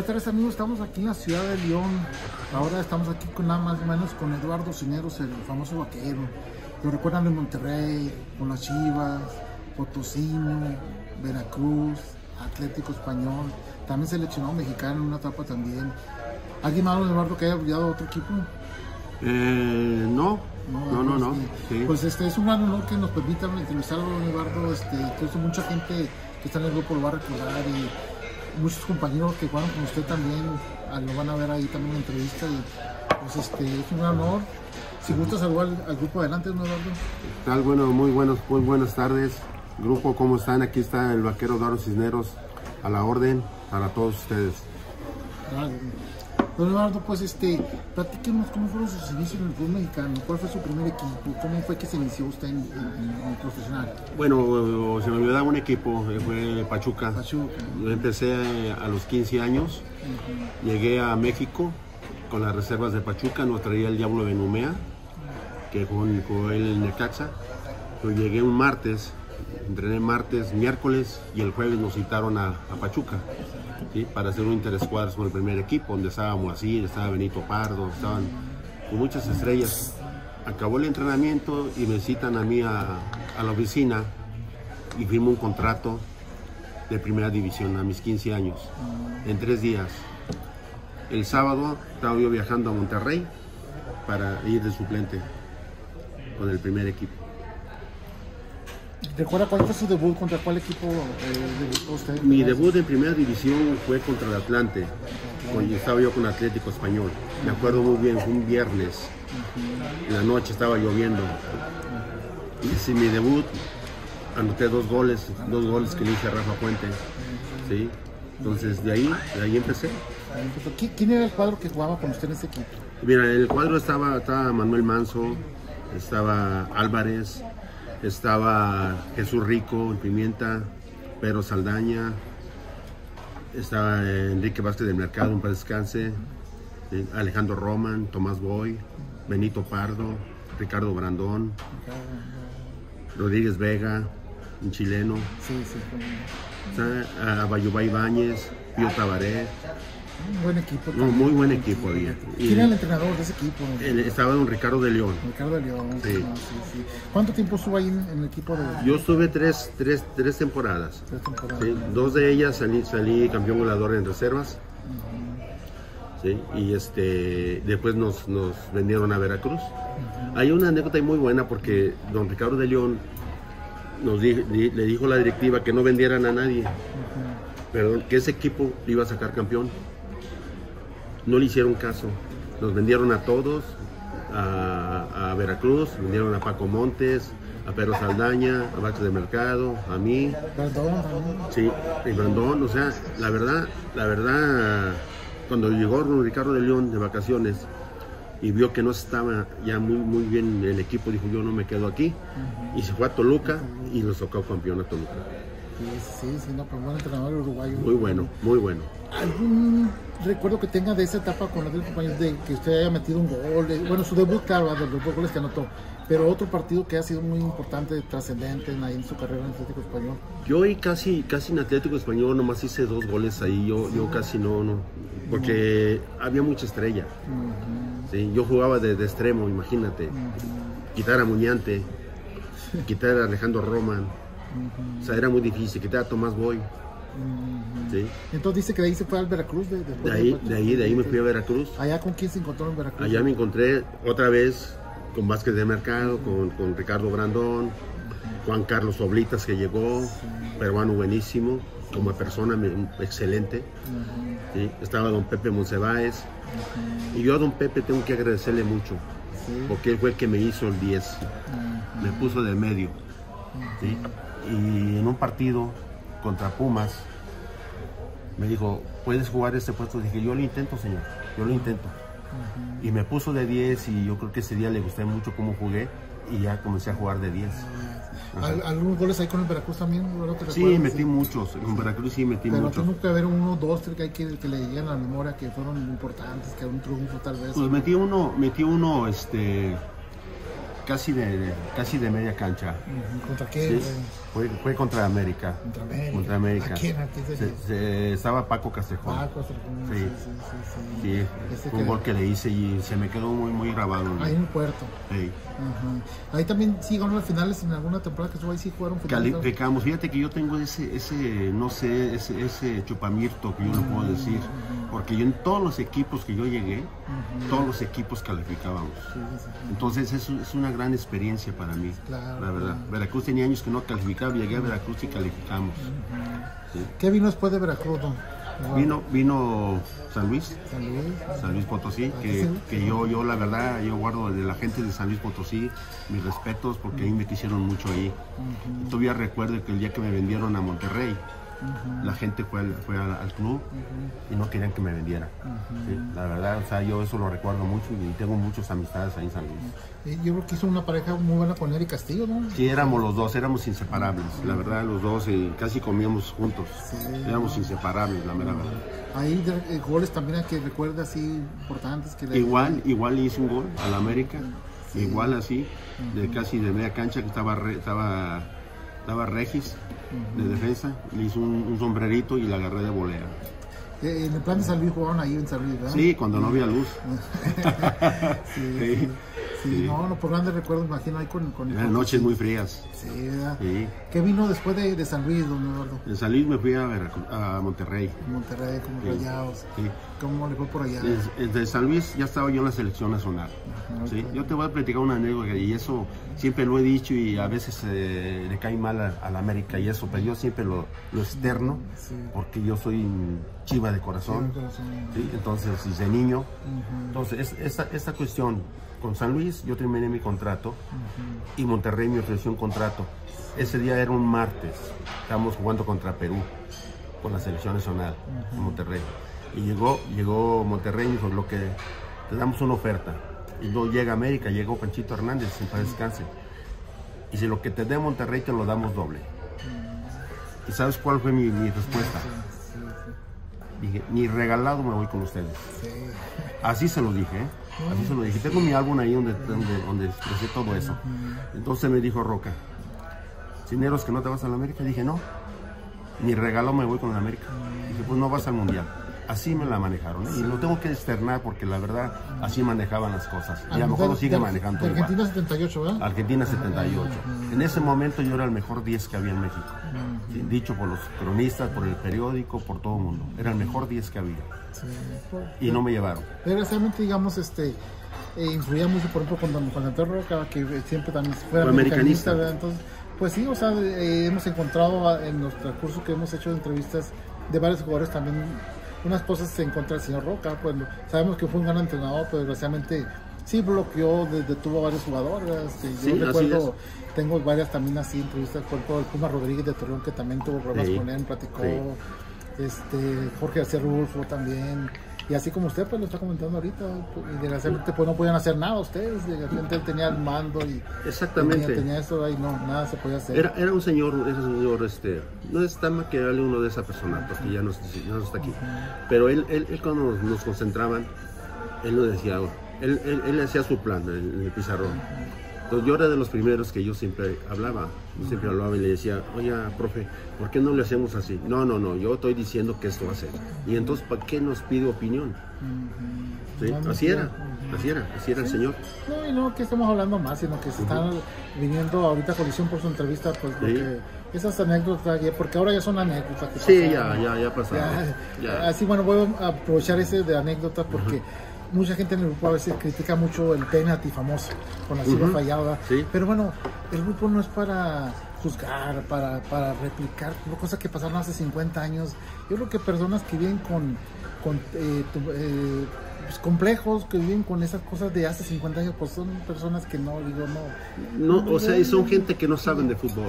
Buenas tardes amigos, estamos aquí en la ciudad de León. Ahora estamos aquí con nada más o menos con Eduardo Cineros, el famoso vaquero. Lo recuerdan de Monterrey, con las Chivas, Potosino, Veracruz, Atlético Español, también seleccionado mexicano en una etapa también. ¿Alguien más, Eduardo, que haya apoyado a otro equipo? Eh, no, no, no, no. este, sí. Pues este es un gran honor que nos permitan entrevistarlo, don Eduardo. Este, incluso mucha gente que está en el grupo lo va a recordar y muchos compañeros que jugaron con usted también ah, lo van a ver ahí también en la entrevista. Y pues este es un honor. Si gusta saludar al, al grupo adelante, don Eduardo. Tal, bueno, muy buenos, muy buenas tardes. Grupo, ¿cómo están? Aquí está el vaquero Daro Cisneros a la orden para todos ustedes. Ah, Don Eduardo, pues este, platíquenos cómo fueron sus inicios en el fútbol mexicano, cuál fue su primer equipo, cómo fue que se inició usted en, en- en el profesional. Bueno, se me olvidaba un equipo, eh, fue Pachuca. Pachuca. Yo empecé eh, a los 15 años, llegué a México con las reservas de Pachuca, nos traía el Diablo de Numea, que jugó, jugó él en Necaxa. Yo llegué un martes, entrené martes, miércoles y el jueves nos citaron a, a Pachuca para hacer un interescuadras con el primer equipo, donde estábamos así, estaba Benito Pardo, estaban con muchas estrellas. Acabó el entrenamiento y me citan a mí a, a la oficina y firmo un contrato de primera división a mis 15 años, en tres días. El sábado estaba yo viajando a Monterrey para ir de suplente con el primer equipo. ¿Recuerda cuál fue su debut? ¿Contra cuál equipo eh, debutó usted? Mi debut en primera división fue contra el Atlante, cuando estaba yo con Atlético Español. Me acuerdo muy bien, fue un viernes, en la noche estaba lloviendo. Hice mi debut, anoté dos goles, dos goles que le hice a Rafa Puente. ¿sí? Entonces de ahí, de ahí empecé. ¿Qui- ¿Quién era el cuadro que jugaba con usted en ese equipo? Mira, en el cuadro estaba, estaba Manuel Manso, estaba Álvarez, estaba Jesús Rico, el Pimienta, Pedro Saldaña, estaba Enrique Vázquez del Mercado, un descanse, eh, Alejandro Roman, Tomás Boy, Benito Pardo, Ricardo Brandón, Rodríguez Vega, un chileno, Sí, sí, ah, Bayubá Ibáñez, Pío Tabaré, un buen equipo. también. muy buen equipo había. ¿Quién era el entrenador de ese equipo? el- estaba don Ricardo de León. Ricardo de León. Sí. Sí, sí. ¿Cuánto tiempo estuvo ahí en, en el equipo de Yo estuve tres, tres, tres temporadas. tres temporadas? Dos de ellas salí, salí campeón goleador en reservas. ¿sí? Y este, después nos, nos vendieron a Veracruz. Hay una anécdota muy buena porque don Ricardo de León nos di- di- le dijo a la directiva que no vendieran a nadie, pero que ese equipo iba a sacar campeón. No le hicieron caso. Nos vendieron a todos, a, a Veracruz, vendieron a Paco Montes, a Pedro Saldaña, a Vázquez de Mercado, a mí. También. Sí, y Brandón, o sea, la verdad, la verdad, cuando llegó Ricardo de León de vacaciones y vio que no estaba ya muy, muy bien el equipo, dijo yo no me quedo aquí y se fue a Toluca y nos tocó campeón a Toluca. Sí, sí, sí, no, pero buen entrenador uruguayo. Muy bueno, muy bueno. ¿Algún recuerdo que tenga de esa etapa con los compañeros de que usted haya metido un gol? eh, Bueno, su debut, claro, de los dos goles que anotó, pero otro partido que ha sido muy importante, trascendente en, ahí en su carrera en Atlético Español. Yo ahí casi, casi en Atlético Español nomás hice dos goles ahí, yo, yo casi no, no, porque había mucha estrella. Sí, yo jugaba de, de extremo, imagínate. Quitar a Muñante, quitar a Alejandro Roman. O sea, era muy difícil, quitar a Tomás Boy. Sí. Entonces dice que de ahí se fue al Veracruz. De, ahí, de ahí, de ahí me fui a Veracruz. Allá con quién se encontró en Veracruz. Allá me encontré otra vez con Vázquez de Mercado, con, con Ricardo Brandón, Juan Carlos Oblitas que llegó, peruano buenísimo, como persona excelente. ¿sí? Estaba don Pepe Monsiváis. Y yo a don Pepe tengo que agradecerle mucho, porque él fue el que me hizo el 10, me puso de medio. ¿sí? Y en un partido contra Pumas, me dijo, ¿puedes jugar este puesto? Dije, yo lo intento, señor, yo lo intento. Y me puso de 10 y yo creo que ese día le gusté mucho cómo jugué y ya comencé a jugar de 10. ¿Al- ¿Algunos goles ahí con el Veracruz también? ¿No te Sí, metí muchos, en Veracruz sí metí Pero muchos. tuvo que haber uno, dos, tres que hay que, que le lleguen a la memoria que fueron importantes, que un triunfo tal vez. Pues metí uno, metí uno, este, casi de, casi de media cancha. ¿Contra qué? Sí, fue, fue contra América. Contra América. Contra América. ¿A quién? ¿A quién se- estaba Paco Castejón. Ah, contra- sí, Sí. sí, que- un gol que le hice y se me quedó muy, muy grabado. ¿no? Ahí en el puerto. Sí. Ajá. Ahí también sí ganaron las finales en alguna temporada que estuvo ahí, sí jugaron finales. Calificamos, fíjate que yo tengo ese, ese no sé, ese, ese chupamirto que yo lo puedo decir, porque yo en todos los equipos que yo llegué, todos los equipos calificábamos. Sí, sí, sí. Entonces es, es una gran experiencia para mí, Claro, la verdad. claro. Veracruz tenía años que no calificaba, llegué a Veracruz y calificamos. ¿Qué vino después de Veracruz, don? Vino, vino San Luis, San Luis. San Luis Potosí, Ah, que yo, yo la verdad, yo guardo de la gente de San Luis Potosí mis respetos porque ahí me quisieron mucho ahí. Todavía recuerdo que el día que me vendieron a Monterrey, la gente fue, al, fue al, al club y no querían que me vendiera. Sí, la verdad, o sea, yo eso lo recuerdo mucho y tengo muchas amistades ahí en San Luis. Yo creo que hizo una pareja muy buena con Eric Castillo, ¿no? Sí, éramos los dos, éramos inseparables. La verdad, los dos eh, casi comíamos juntos. Sí. Éramos inseparables, la mera verdad. Ahí eh, goles también que recuerda así importantes que Igual, igual hice un gol al América, igual así, de casi de media cancha que estaba re- estaba, estaba Regis de defensa, le hice un, un sombrerito y la agarré de volea. Eh, en el plan de San Luis jugaron ahí en San Luis, ¿verdad? Sí, cuando no había luz. Sí, Sí. sí, sí, Sí. no, no, por grandes recuerdos, imagino ahí con... con Eran noches muy frías. Sí, ¿verdad? Sí. ¿Qué vino después de, de San Luis, don Eduardo? En San Luis me fui a, Veracruz- a Monterrey. Monterrey, como. Rayados, Sí. ¿cómo le fue por allá? Des- Desde San Luis ya estaba yo en la selección nacional. ¿sí? Yo te voy a platicar una anécdota y eso siempre lo he dicho y a veces eh, le cae mal a, a la América y eso, pero yo siempre lo, lo externo porque yo soy chiva de corazón. Sí, corazón. ¿sí? Entonces, desde niño. Entonces, es- esta, esta cuestión con San Luis, yo terminé mi contrato y Monterrey me ofreció un contrato. Ese día era un martes, estábamos jugando contra Perú con la selección nacional en Monterrey. Y llegó, llegó Monterrey y dijo, lo que te damos una oferta. Y luego llega América, llegó Panchito Hernández, sin paz descanse. Y si lo que te dé Monterrey te lo damos doble. ¿Y sabes cuál fue mi, mi respuesta? Dije, ni regalado me voy con ustedes. Sí, Así se lo dije, ¿eh? Así se lo dije. Tengo mi álbum ahí donde, donde, donde expresé todo eso. Entonces me dijo Roca, ¿Cineros que no te vas a la América? Dije, no. Ni regalo me voy con la América. Dije, pues no vas al Mundial. Así me la manejaron. ¿eh? Y lo tengo que externar porque la verdad así manejaban las cosas. Y a lo mejor lo sigue De- manejando de igual. Argentina 78, ¿verdad? Argentina 78. En ese momento yo era el mejor 10 que había en México. Sí, dicho por los cronistas, por el periódico, por todo el mundo. Era el mejor 10 que había. Sí. Y no me llevaron. Desgraciadamente, digamos, este, eh, influía mucho, por ejemplo, con Antonio Roca, que siempre también fue americanista. Entonces, pues sí, o sea, eh, hemos encontrado ah, en los transcursos que hemos hecho de entrevistas de varios jugadores también unas cosas en contra del señor Roca, pues sabemos que fue un gran entrenador, pero desgraciadamente sí bloqueó, de- detuvo a varios jugadores, Sí, yo recuerdo, tengo varias también así entrevistas, por ejemplo, el Puma Rodríguez de Torreón, que también tuvo problemas Sí, con él, platicó, sí. este, Jorge García Rulfo también, y así como usted pues lo está comentando ahorita, y desgraciadamente pues no podían hacer nada ustedes, de repente él tenía el mando y Exactamente. tenía, tenía eso ahí, no, nada se podía hacer. Era, era un señor, ese señor, este, no está mal que hable uno de esa persona, porque ya no, ya no está aquí. Pero él, él, él cuando nos, nos concentraban, él nos decía, él, él, él hacía su plan en, en el pizarrón. Entonces yo era de los primeros que yo siempre hablaba, yo siempre hablaba y le decía, oye, profe, ¿por qué no le hacemos así? No, no, no, yo estoy diciendo que esto va a ser. Y entonces, ¿para qué nos pide opinión? Así sí, era, así era, así era el señor. No, y no que estemos hablando más, sino que se están viniendo ahorita a colisión por su entrevista, pues porque esas anécdotas, porque ahora ya son anécdotas. que Sí, ya, pasaron. ya, ya pasaron. Ya, Ya. Así, bueno, voy a aprovechar ese de anécdotas porque mucha gente en el grupo a veces critica mucho el penalti famoso con la Silva Ujú. fallada. Sí. Pero bueno, el grupo no es para juzgar, para, para replicar cosas que pasaron hace 50 años. Yo creo que personas que viven con, con eh, tu- eh, pues, complejos, que viven con esas cosas de hace 50 años, pues son personas que no, digo, no. No, o sea, y son gente que no saben de fútbol.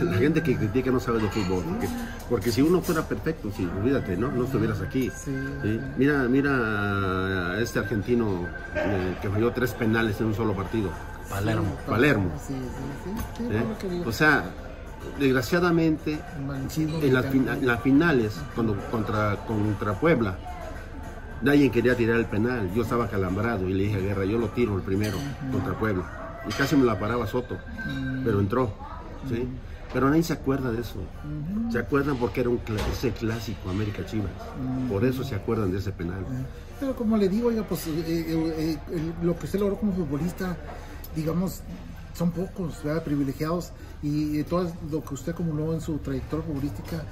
La gente que critica no sabe de fútbol. Porque, porque si uno fuera perfecto, sí, olvídate, ¿no? No estuvieras aquí. Sí. ¿sí? Mira, mira a este argentino eh, que falló tres penales en un solo partido. Palermo. Palermo. Sí, sí, sí. sí, ¿eh? O sea, desgraciadamente, en las, fina- en las finales, cuando contra, contra Puebla, nadie quería tirar el penal. Yo estaba calambrado y le dije a Guerra, yo lo tiro el primero contra Puebla. y casi me la paraba Soto, pero entró, ¿sí? Pero nadie se acuerda de eso. Se acuerdan porque era un ese clásico América Chivas. Por eso se acuerdan de ese penal. Pero como le digo, yo, pues eh, eh, eh, lo que usted logró como futbolista, digamos, son pocos, ¿verdad? privilegiados, y eh, todo lo que usted acumuló en su trayectoria futbolística,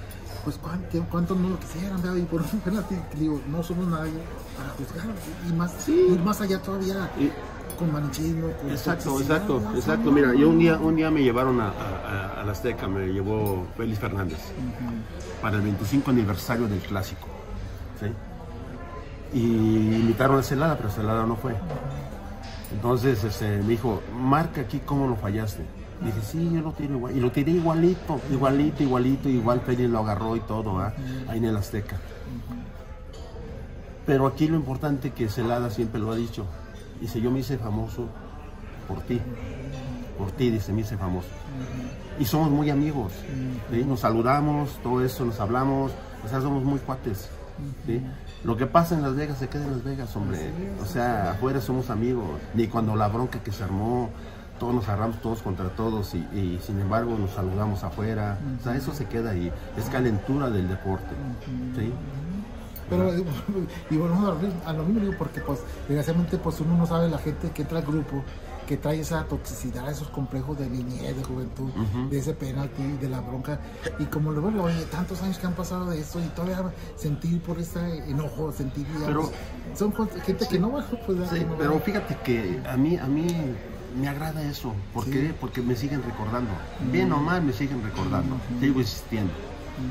pues cuánto, cuántos no lo quisieran, ¿verdad? y por un penalti, digo, no somos nadie para juzgar, y más, y más allá todavía, Y- con manichismo, con Exacto, exacto, ¿verdad? exacto. Mira, yo un día, un día me llevaron a, a, a la Azteca, me llevó Félix Fernández para el 25 aniversario del clásico. ¿sí? Y invitaron a Celada, pero Celada no fue. Entonces este, me dijo, marca aquí cómo lo fallaste. Dije, sí, yo lo tiro igual. Y lo tiré igualito, igualito, igualito, igual Félix lo agarró y todo, ¿ah? ahí en el Azteca. Pero aquí lo importante que Celada siempre lo ha dicho. Dice, yo me hice famoso por ti. Por ti, dice, me hice famoso. Y somos muy amigos. ¿sí? Nos saludamos, todo eso, nos hablamos. O sea, somos muy cuates. Lo que pasa en Las Vegas se queda en Las Vegas, hombre. O sea, afuera somos amigos. Ni cuando la bronca que se armó, todos nos agarramos todos contra todos y, sin embargo nos saludamos afuera. O sea, eso se queda ahí. Es calentura del deporte. ¿sí? Pero, y volvemos a lo mismo- porque pues, desgraciadamente, pues uno no sabe la gente que entra al grupo, que trae esa toxicidad, esos complejos de niñez, de juventud, de ese penalti, de la bronca. Y como luego, oye, tantos años que han pasado de eso y todavía sentir por ese enojo, sentir, digamos, son con- gente que no, bueno, pues, Sí, no- pero fíjate que a mí, a mí me agrada eso. ¿Por qué? Porque me siguen recordando. Bien o mal, me siguen recordando. Sigo existiendo.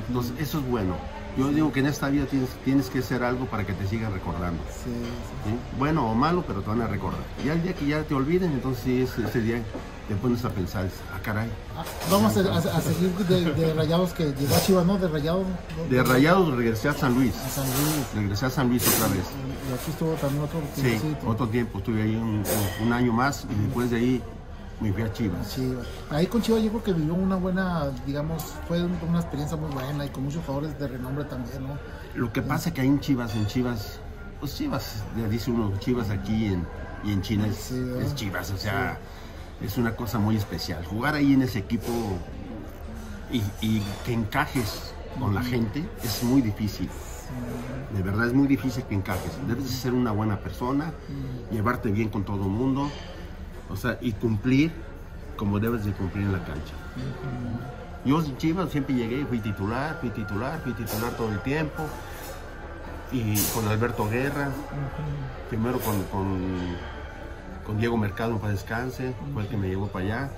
Entonces, eso es bueno. Yo digo que en esta vida tienes, tienes que hacer algo para que te sigan recordando. Sí, sí. ¿sí? Bueno o malo, pero te van a recordar. Y al día que ya te olviden, entonces sí, ese, ese día te pones a pensar, ah, caray. Ah, Vamos a, a- a seguir de, de Rayados que llegó a Chivas, ¿no? De Rayados. ¿no? De Rayados regresé a San Luis. A San Luis. Regresé a San Luis otra vez. Y aquí estuvo también otro Sí, tiempecito. otro tiempo. Estuve ahí un, un año más y después de ahí me fui a Chivas. Chivas. Ahí con Chivas yo creo que vivió una buena, digamos, fue una experiencia muy buena y con muchos jugadores de renombre también, ¿no? Lo que pasa es que hay en Chivas, en Chivas, pues Chivas, ya dice uno, Chivas aquí en, y en China es, Sí, es Chivas, o sea, es una cosa muy especial. Jugar ahí en ese equipo y, y que encajes con la gente es muy difícil. De verdad es muy difícil que encajes. Debes de ser una buena persona, llevarte bien con todo el mundo, o sea, y cumplir como debes de cumplir en la cancha. Yo en Chivas siempre llegué, fui titular, fui titular, fui titular todo el tiempo. Y con Alberto Guerra, primero con, con, con Diego Mercado para descanse, fue el que me llevó para allá.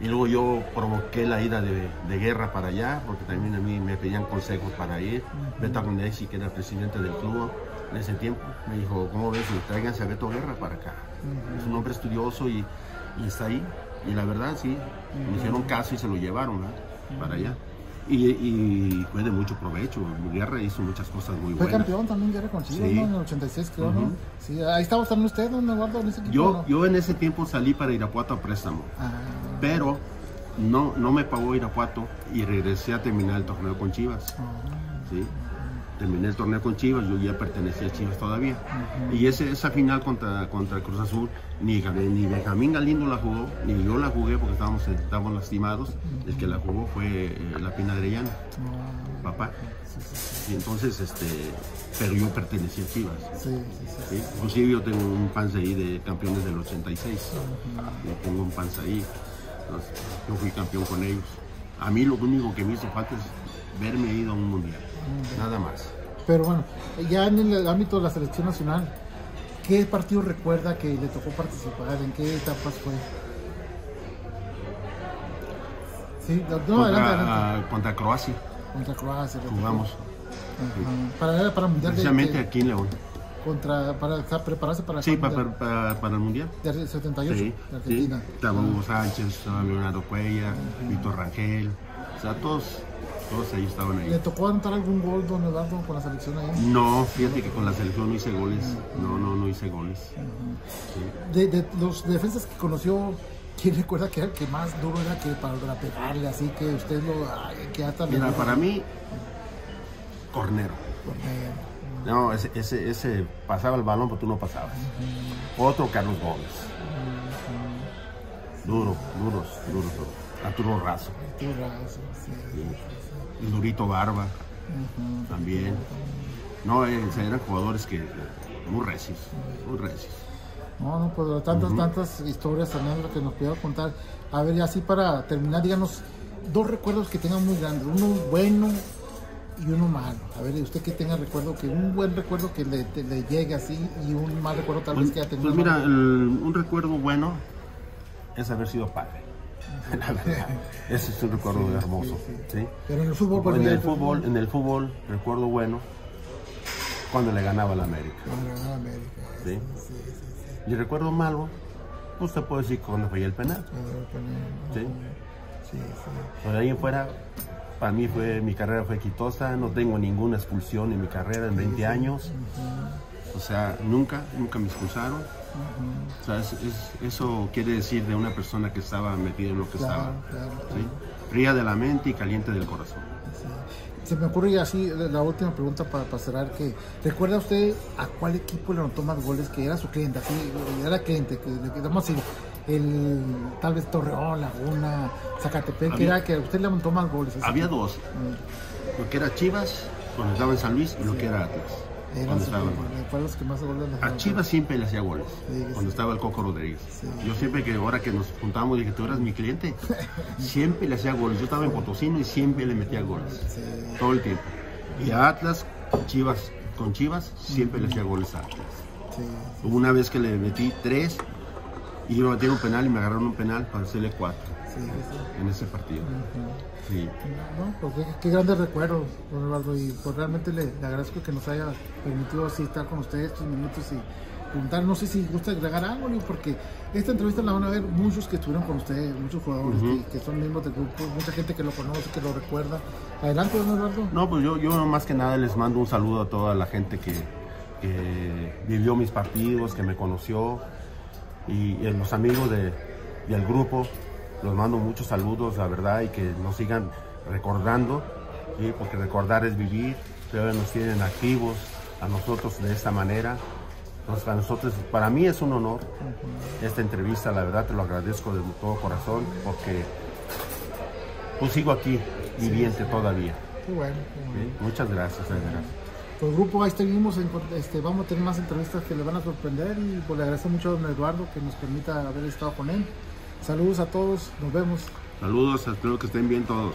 Y luego yo provoqué la ida de, de Guerra para allá, porque también a mí me pedían consejos para ir. Beto Agnesi, que era el presidente del club en ese tiempo, me dijo, ¿cómo ves? Tráiganse a Beto Guerra para acá. Es un hombre estudioso y, y está ahí. Y la verdad, sí, me hicieron caso y se lo llevaron para allá. Y, y fue de mucho provecho. Guerra hizo muchas cosas muy Fue buenas. campeón también Guerra con Chivas, Sí. ¿no? En el 86 creo, ¿no? Sí, ahí estaba también usted, don Eduardo, en ese equipo. Yo, ¿no? yo en ese tiempo salí para Irapuato a préstamo, Ah, pero no, no me pagó Irapuato y regresé a terminar el torneo con Chivas. ¿sí? Terminé el torneo con Chivas, yo ya pertenecía a Chivas todavía. Y ese, esa final contra, contra Cruz Azul, ni, ni Benjamín Galindo la jugó, ni yo la jugué porque estábamos, estábamos lastimados. El que la jugó fue eh, la Pina Arellano, papá. Y entonces, este, pero yo pertenecía a Chivas. Inclusive yo tengo un panza ahí de campeones del 86. Yo tengo un panza ahí. Entonces, yo fui campeón con ellos. A mí lo único que me hizo falta es verme ido a un mundial. Nada más. Pero bueno, ya en el ámbito de la selección nacional, ¿qué partido recuerda que le tocó participar? ¿En qué etapas fue? Sí, no, contra, adelante, adelante. ah, contra Croacia Contra Croacia. jugamos. Para, para el mundial Precisamente de- aquí en León. contra, para estar- prepararse para el Sí, para, para, para- para el mundial. de 78 Sí, de sí. Argentina. Estaba Hugo Sánchez, estaba Leonardo Cuellar, Víctor Rangel. O sea, todos, todos ellos estaban ahí. ¿Le tocó anotar algún gol, don Eduardo, con la selección ahí? No, fíjate que con la selección no hice goles. No, no, no hice goles. Sí. De, de los defensas que conoció, ¿quién recuerda que era el que más duro era que para, pegarle? Así que usted lo. ay, que hasta Mira, para mí, Cornero. Cornero. No, ese, ese, ese pasaba el balón, pero tú no pasabas. Otro, Carlos Gómez. Duro, duros, duros. duros. Arturo Razo. Qué raso, sí. Y Durito Barba también. No, eh, eran jugadores que muy recios, muy recios. No, no, pues tantas, tantas historias también lo que nos pueda contar. A ver, y así para terminar, díganos dos recuerdos que tengan muy grandes, uno bueno y uno malo. A ver, usted que tenga recuerdo, que un buen recuerdo que le, te- le llegue así y un mal recuerdo tal vez Pues, que haya tenido. pues mira, el- un recuerdo bueno es haber sido padre. La verdad, ese es un recuerdo hermoso. ¿sí? Pero en el fútbol, pues, En el fútbol, en el fútbol, recuerdo bueno cuando le ganaba a la América. Bueno, no, América. ¿sí? Y recuerdo malo, pues te puedo decir cuando fallé el penal. ¿sí? Por ahí fuera, para mí fue, mi carrera fue exitosa, no tengo ninguna expulsión en mi carrera en 20 años. O sea, nunca, nunca me expulsaron. O sea, es- es- eso quiere decir de una persona que estaba metida en lo que Claro, estaba. claro, ¿sí? Fría de la mente y caliente del corazón. Sí. Se me ocurre así la última pregunta para, para cerrar que ¿recuerda usted a cuál equipo le anotó más goles que era su cliente? Así, era cliente, que le quedamos así, el tal vez Torreón, Laguna, Zacatepec, que Había- era que usted le anotó más goles. Había dos, Mm, lo que era Chivas, cuando estaba en San Luis, y lo que era Atlas, cuando sus- estaba en ¿Cuál los que más goles le A anotó? Chivas siempre le hacía goles, Sí, sí. cuando estaba el Coco Rodríguez. Sí. Yo siempre que ahora que nos juntamos dije, tú eras mi cliente, siempre le hacía goles. Yo estaba en Potosino y siempre le metía goles, todo el tiempo. Y a Atlas, Chivas, con Chivas, siempre le hacía goles a Atlas. una vez que le metí tres y iba a meter un penal y me agarraron un penal para hacerle cuatro sí, sí. en ese partido. Sí. No, pues qué, qué grandes recuerdos, don Eduardo, y pues realmente le, le agradezco que nos haya permitido así estar con ustedes estos minutos y preguntar, no sé si gusta agregar algo, porque esta entrevista la van a ver muchos que estuvieron con ustedes, muchos jugadores que, que son miembros del grupo, mucha gente que lo conoce, que lo recuerda. Adelante, don Eduardo. No, pues yo, yo más que nada les mando un saludo a toda la gente que, que vivió mis partidos, que me conoció y, y los amigos de- del grupo. Los mando muchos saludos, la verdad, y que nos sigan recordando, ¿sí? porque recordar es vivir. Todavía nos tienen activos a nosotros de esta manera. Entonces, para nosotros, para mí es un honor esta entrevista, la verdad te lo agradezco de todo corazón, porque pues sigo aquí, viviente todavía. Qué bueno. qué bueno. Sí, Muchas gracias, veras. Pues grupo, ahí seguimos, este, vamos a tener más entrevistas que le van a sorprender y pues le agradezco mucho a don Eduardo que nos permita haber estado con él. Saludos a todos, nos vemos. Saludos, espero que estén bien todos.